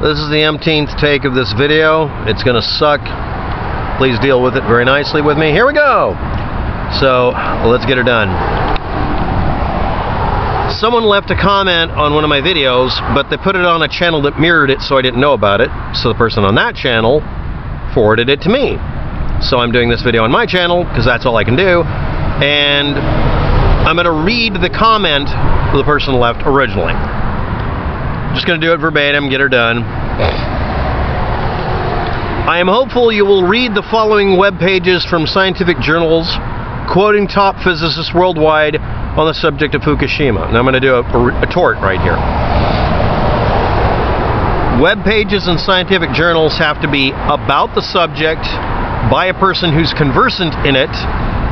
This is the umpteenth take of this video. It's gonna suck. Please deal with it very nicely with me. Here we go. So let's get it done. Someone left a comment on one of my videos, but they put it on a channel that mirrored it, so I didn't know about it. So the person on that channel forwarded it to me. So I'm doing this video on my channel because that's all I can do. And I'm going to read the comment the person left originally. Just going to do it verbatim, get her done. I am hopeful you will read the following web pages from scientific journals quoting top physicists worldwide on the subject of Fukushima. And I'm going to do a, a, a tort right here. Web pages and scientific journals have to be about the subject by a person who's conversant in it,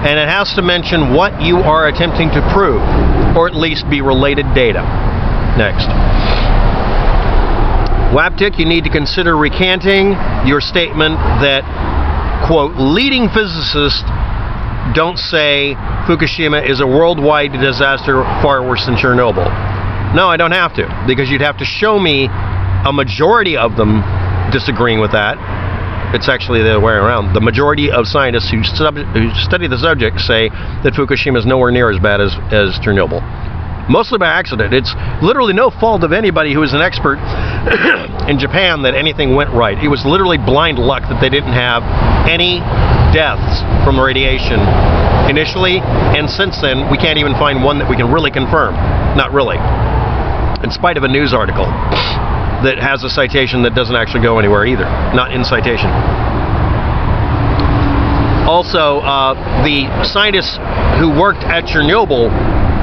and it has to mention what you are attempting to prove, or at least be related data. Next. Waptek, you need to consider recanting your statement that, quote, leading physicists don't say Fukushima is a worldwide disaster far worse than Chernobyl. No, I don't have to, because you'd have to show me a majority of them disagreeing with that. It's actually the other way around. The majority of scientists who, who study the subject say that Fukushima is nowhere near as bad as, as Chernobyl mostly by accident. It's literally no fault of anybody who is an expert in Japan that anything went right. It was literally blind luck that they didn't have any deaths from radiation initially, and since then, we can't even find one that we can really confirm. Not really. In spite of a news article that has a citation that doesn't actually go anywhere either. Not in citation. Also, uh, the scientists who worked at Chernobyl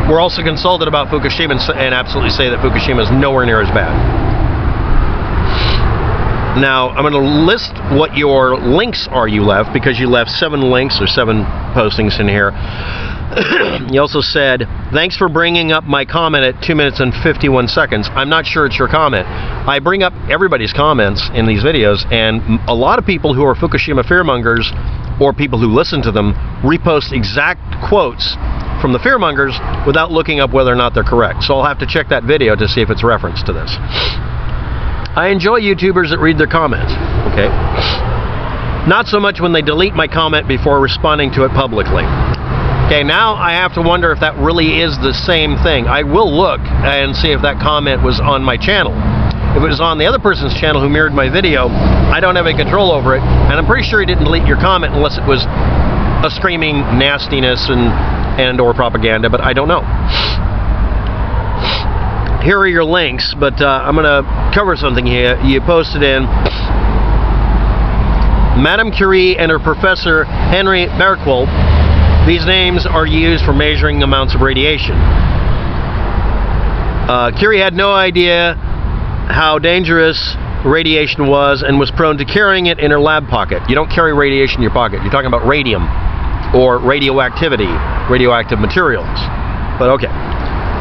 were also consulted about Fukushima and absolutely say that Fukushima is nowhere near as bad. Now, I'm going to list what your links are you left because you left seven links or seven postings in here. you also said, thanks for bringing up my comment at 2 minutes and 51 seconds. I'm not sure it's your comment. I bring up everybody's comments in these videos, and a lot of people who are Fukushima fearmongers or people who listen to them repost exact quotes from the fearmongers without looking up whether or not they're correct. So I'll have to check that video to see if it's referenced to this. I enjoy YouTubers that read their comments. Okay. Not so much when they delete my comment before responding to it publicly. Okay, now I have to wonder if that really is the same thing. I will look and see if that comment was on my channel. If it was on the other person's channel who mirrored my video, I don't have any control over it, and I'm pretty sure he didn't delete your comment unless it was a screaming nastiness and and or propaganda, but I don't know. Here are your links, but uh, I'm going to cover something here. You posted in Madame Curie and her professor Henri Becquerel. These names are used for measuring amounts of radiation. Uh, Curie had no idea how dangerous radiation was and was prone to carrying it in her lab pocket. You don't carry radiation in your pocket. You're talking about radium or radioactivity, radioactive materials. But okay.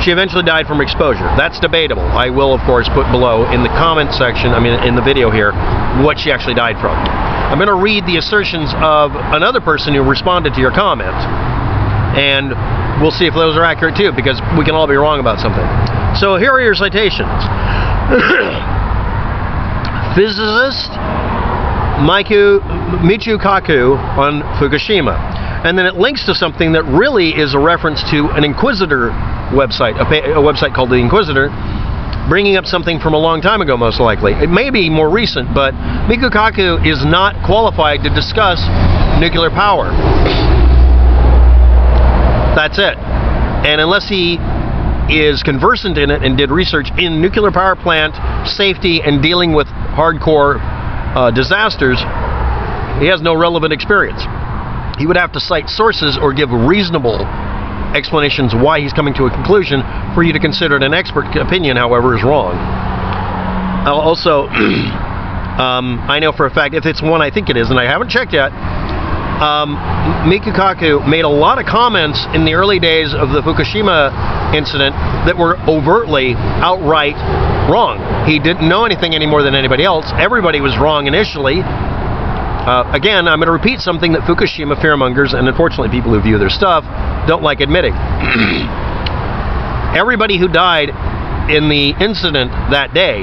She eventually died from exposure. That's debatable. I will, of course, put below in the comment section, I mean, in the video here, what she actually died from. I'm going to read the assertions of another person who responded to your comment, and we'll see if those are accurate too, because we can all be wrong about something. So here are your citations. Physicist Miku, Michio Kaku on Fukushima. And then it links to something that really is a reference to an Inquisitr website, a, a website called The Inquisitr, bringing up something from a long time ago, most likely. It may be more recent, but Michio Kaku is not qualified to discuss nuclear power. That's it. And unless he is conversant in it and did research in nuclear power plant safety and dealing with hardcore uh, disasters, he has no relevant experience. He would have to cite sources or give reasonable explanations why he's coming to a conclusion for you to consider it an expert opinion, however, is wrong. Also, um, I know for a fact, if it's one I think it is, and I haven't checked yet, um, made a lot of comments in the early days of the Fukushima incident that were overtly, outright wrong. He didn't know anything any more than anybody else. Everybody was wrong initially. Uh, again, I'm going to repeat something that Fukushima fearmongers and unfortunately people who view their stuff don't like admitting. Everybody who died in the incident that day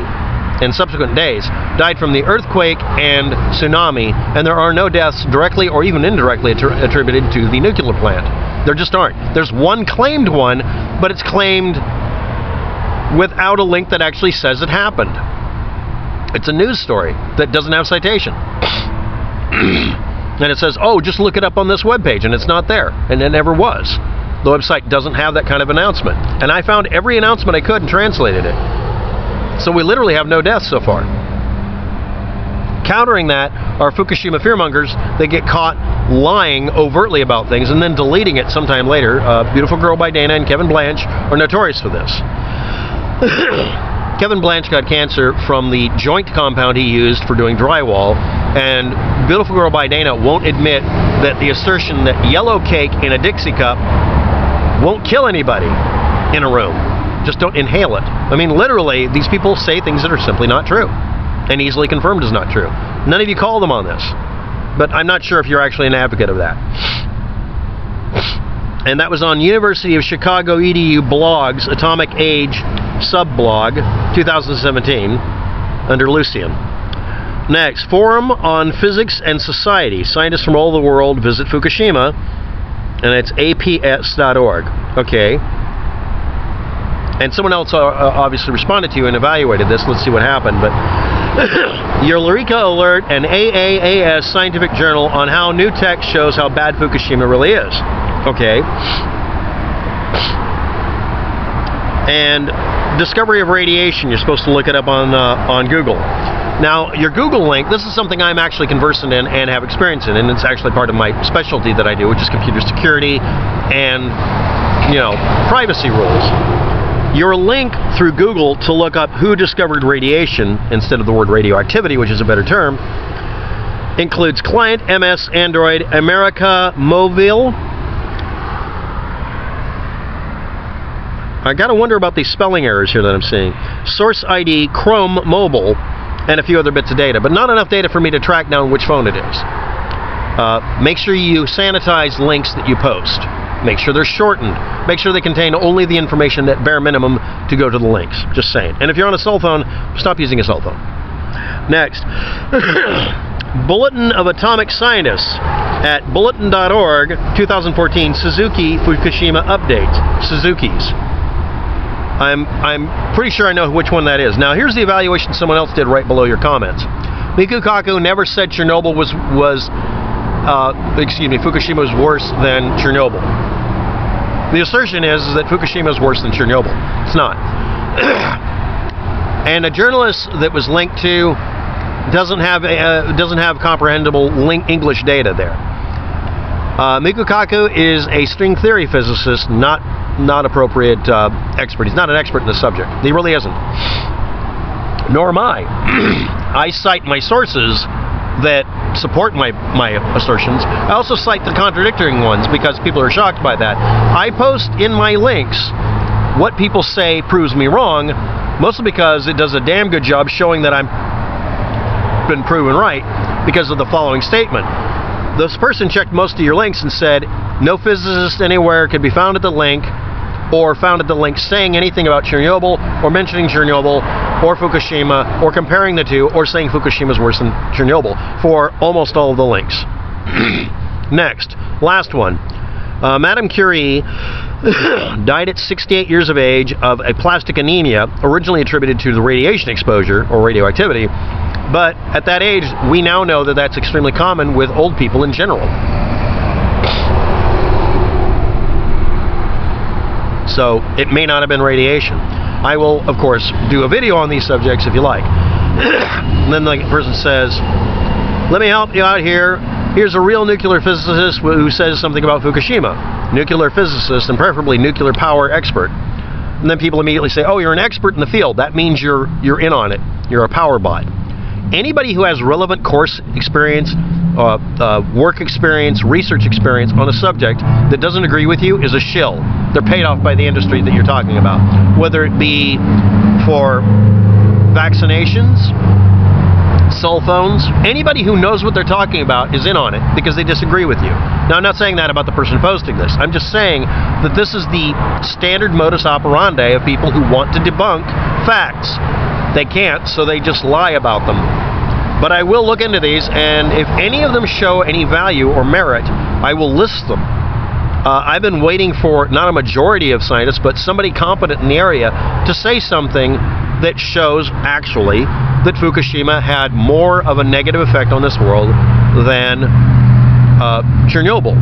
and subsequent days died from the earthquake and tsunami, and there are no deaths directly or even indirectly attributed to the nuclear plant. There just aren't. There's one claimed one, but it's claimed without a link that actually says it happened. It's a news story that doesn't have citation. and it says, oh, just look it up on this webpage, and it's not there, and it never was. The website doesn't have that kind of announcement. And I found every announcement I could and translated it. So we literally have no deaths so far. Countering that are Fukushima fearmongers that get caught lying overtly about things and then deleting it sometime later. Uh, Beautiful Girl by Dana and Kevin Blanch are notorious for this. Kevin Blanch got cancer from the joint compound he used for doing drywall, and Beautiful Girl by Dana won't admit that the assertion that yellow cake in a Dixie cup won't kill anybody in a room. Just don't inhale it. I mean, literally, these people say things that are simply not true and easily confirmed is not true. None of you call them on this, but I'm not sure if you're actually an advocate of that. And that was on University of Chicago EDU blogs, Atomic Age subblog, 2017, under Lucian. Next, Forum on Physics and Society. Scientists from all the world visit Fukushima and it's aps.org. Okay. And someone else uh, uh, obviously responded to you and evaluated this. Let's see what happened. But your EurekAlert, an AAAS scientific journal on how new tech shows how bad Fukushima really is. Okay. And discovery of radiation, you're supposed to look it up on uh, on Google. Now, your Google link, this is something I'm actually conversant in and have experience in, and it's actually part of my specialty that I do, which is computer security and, you know, privacy rules. Your link through Google to look up who discovered radiation instead of the word radioactivity, which is a better term, includes client MS Android America Mobile. I gotta wonder about these spelling errors here that I'm seeing. Source ID Chrome Mobile and a few other bits of data, but not enough data for me to track down which phone it is. Uh, make sure you sanitize links that you post. Make sure they're shortened. Make sure they contain only the information at bare minimum to go to the links. Just saying. And if you're on a cell phone, stop using a cell phone. Next, Bulletin of Atomic Scientists at bulletin.org 2014 Suzuki Fukushima Update. Suzuki's. I'm, I'm pretty sure I know which one that is. Now, here's the evaluation someone else did right below your comments. Miku Kaku never said Chernobyl was, was uh, excuse me, Fukushima was worse than Chernobyl. The assertion is, is that Fukushima is worse than Chernobyl. It's not. and a journalist that was linked to doesn't have uh, doesn't have comprehensible English data there. Uh, Miku Kaku is a string theory physicist, not not appropriate uh, expert. He's not an expert in the subject. He really isn't. Nor am I. I cite my sources that support my, my assertions. I also cite the contradicting ones because people are shocked by that. I post in my links what people say proves me wrong, mostly because it does a damn good job showing that I'm been proven right because of the following statement. This person checked most of your links and said, no physicist anywhere could be found at the link or found at the link saying anything about Chernobyl or mentioning Chernobyl or Fukushima or comparing the two or saying Fukushima is worse than Chernobyl for almost all of the links. Next, last one. Uh, Madame Curie died at 68 years of age of aplastic anemia, originally attributed to the radiation exposure or radioactivity. But at that age, we now know that that's extremely common with old people in general. So it may not have been radiation. I will, of course, do a video on these subjects if you like. then the person says, let me help you out here. Here's a real nuclear physicist who says something about Fukushima. Nuclear physicist and preferably nuclear power expert. And then people immediately say, oh, you're an expert in the field. That means you're, you're in on it. You're a power bot. Anybody who has relevant course experience, uh, uh, work experience, research experience on a subject that doesn't agree with you is a shill. They're paid off by the industry that you're talking about. Whether it be for vaccinations, cell phones, anybody who knows what they're talking about is in on it because they disagree with you. Now, I'm not saying that about the person posting this. I'm just saying that this is the standard modus operandi of people who want to debunk facts they can't, so they just lie about them. But I will look into these, and if any of them show any value or merit, I will list them. Uh, I've been waiting for not a majority of scientists, but somebody competent in the area to say something that shows actually that Fukushima had more of a negative effect on this world than uh, Chernobyl.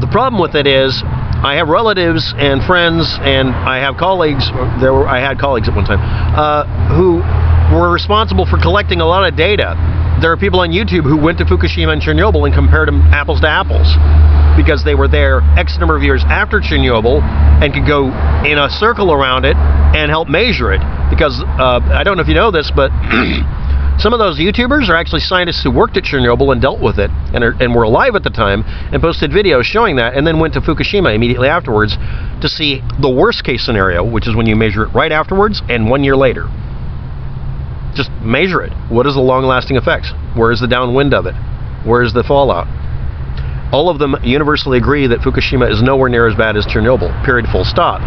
The problem with it is I have relatives and friends, and I have colleagues. There were I had colleagues at one time uh, who were responsible for collecting a lot of data. There are people on YouTube who went to Fukushima and Chernobyl and compared them apples to apples because they were there X number of years after Chernobyl and could go in a circle around it and help measure it. Because uh, I don't know if you know this, but Some of those YouTubers are actually scientists who worked at Chernobyl and dealt with it and, are, and were alive at the time and posted videos showing that and then went to Fukushima immediately afterwards to see the worst case scenario, which is when you measure it right afterwards and one year later. Just measure it. What is the long lasting effects? Where is the downwind of it? Where is the fallout? All of them universally agree that Fukushima is nowhere near as bad as Chernobyl, period, full stop.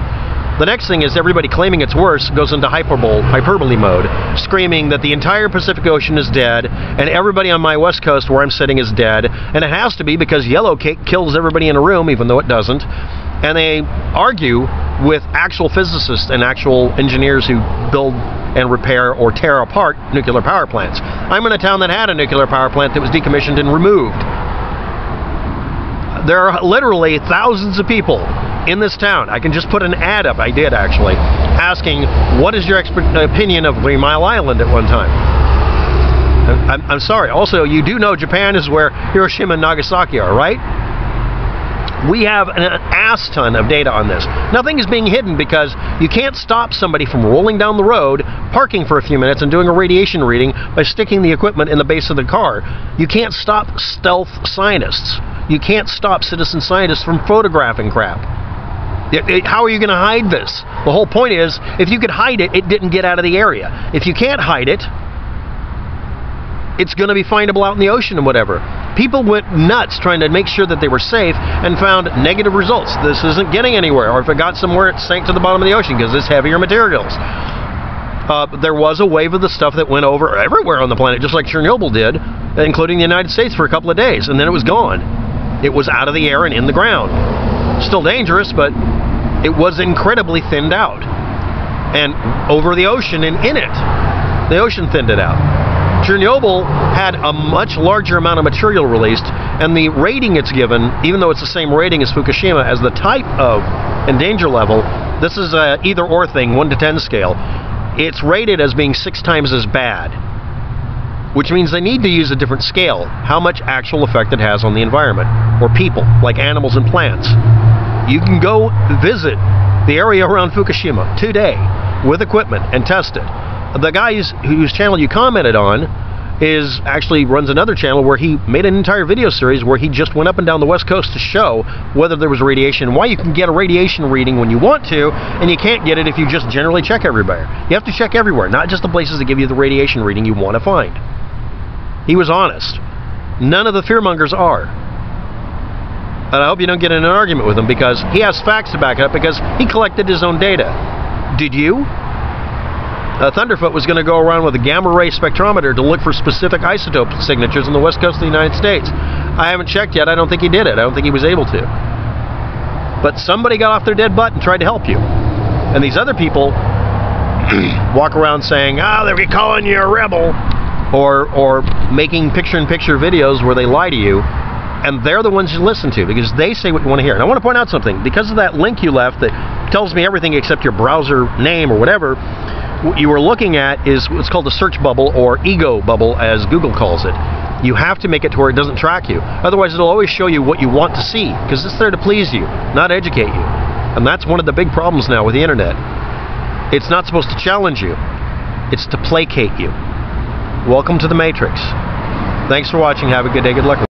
The next thing is everybody claiming it's worse goes into hyperbole, hyperbole mode, screaming that the entire Pacific Ocean is dead and everybody on my west coast where I'm sitting is dead, and it has to be because yellow cake kills everybody in a room, even though it doesn't. And they argue with actual physicists and actual engineers who build and repair or tear apart nuclear power plants. I'm in a town that had a nuclear power plant that was decommissioned and removed. There are literally thousands of people in this town. I can just put an ad up, I did actually, asking, what is your opinion of Three Mile Island at one time? I'm, I'm sorry. Also, you do know Japan is where Hiroshima and Nagasaki are, right? We have an ass ton of data on this. Nothing is being hidden because you can't stop somebody from rolling down the road, parking for a few minutes, and doing a radiation reading by sticking the equipment in the base of the car. You can't stop stealth scientists. You can't stop citizen scientists from photographing crap. How are you going to hide this? The whole point is, if you could hide it, it didn't get out of the area. If you can't hide it, it's going to be findable out in the ocean and whatever. People went nuts trying to make sure that they were safe and found negative results. This isn't getting anywhere, or if it got somewhere, it sank to the bottom of the ocean because it's heavier materials. Uh, there was a wave of the stuff that went over everywhere on the planet, just like Chernobyl did, including the United States for a couple of days, and then it was gone. It was out of the air and in the ground. Still dangerous, but it was incredibly thinned out. And over the ocean and in it, the ocean thinned it out. Chernobyl had a much larger amount of material released, and the rating it's given, even though it's the same rating as Fukushima, as the type of and danger level, this is a either or thing, 1 to 10 scale. It's rated as being six times as bad, which means they need to use a different scale, how much actual effect it has on the environment, or people, like animals and plants. You can go visit the area around Fukushima today with equipment and test it. The guy whose channel you commented on is actually runs another channel where he made an entire video series where he just went up and down the west coast to show whether there was radiation why you can get a radiation reading when you want to and you can't get it if you just generally check everywhere you have to check everywhere not just the places that give you the radiation reading you want to find he was honest none of the fearmongers are and I hope you don't get in an argument with him because he has facts to back it up because he collected his own data. Did you? Uh, Thunderfoot was going to go around with a gamma ray spectrometer to look for specific isotope signatures on the west coast of the United States. I haven't checked yet. I don't think he did it. I don't think he was able to. But somebody got off their dead butt and tried to help you. And these other people walk around saying, ah, oh, they're calling you a rebel. Or, or making picture-in-picture -picture videos where they lie to you and they're the ones you listen to because they say what you want to hear. And I want to point out something. Because of that link you left that tells me everything except your browser name or whatever, what you were looking at is what's called a search bubble or ego bubble as Google calls it. You have to make it to where it doesn't track you. Otherwise, it'll always show you what you want to see because it's there to please you, not educate you. And that's one of the big problems now with the internet. It's not supposed to challenge you. It's to placate you. Welcome to the Matrix. Thanks for watching. Have a good day. Good luck